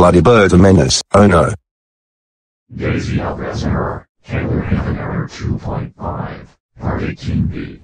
bloody bird a menace, oh no. Daisy Alverez error. Taylor Haven error 2.5. Part 18b.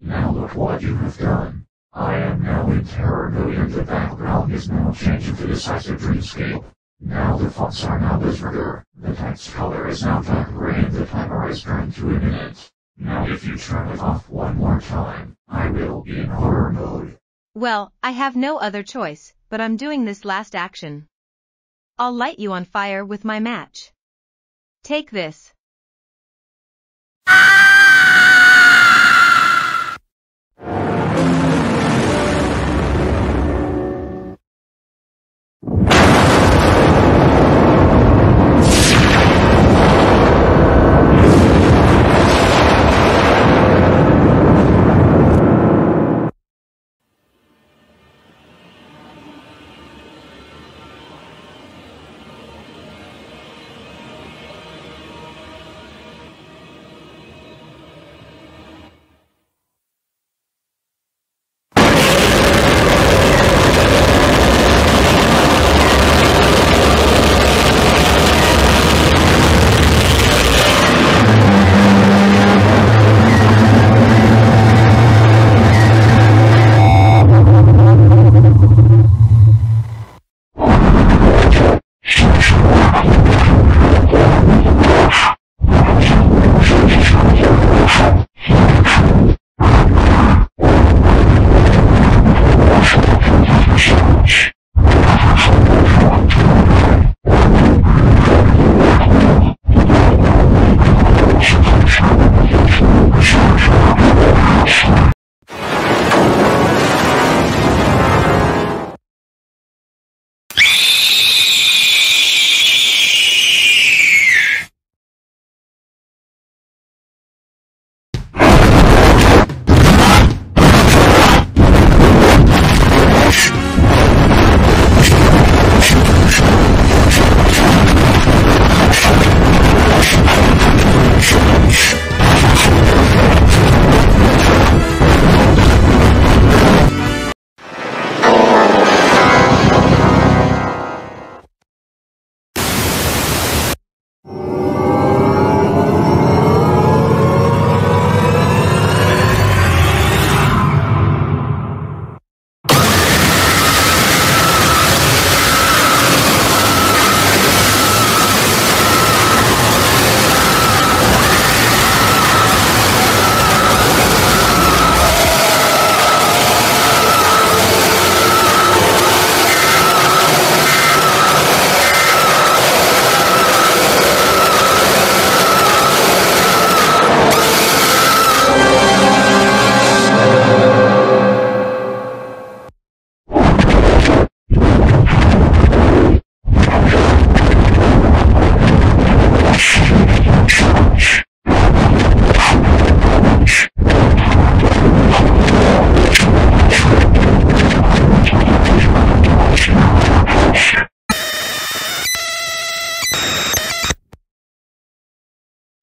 Now look what you have done. I am now in terror and the background is now changing to decisive dreamscape. Now the fonts are now Wizarder. The text color is now dark gray and the timer is turned to a minute. Now if you turn it off one more time, I will be in horror mode. Well, I have no other choice, but I'm doing this last action. I'll light you on fire with my match. Take this.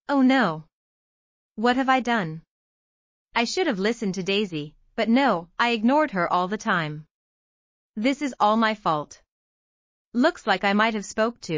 Oh no. What have I done? I should have listened to Daisy, but no, I ignored her all the time. This is all my fault. Looks like I might have spoke to.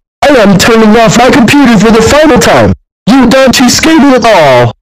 I am turning off my computer for the final time. You don't scared at all.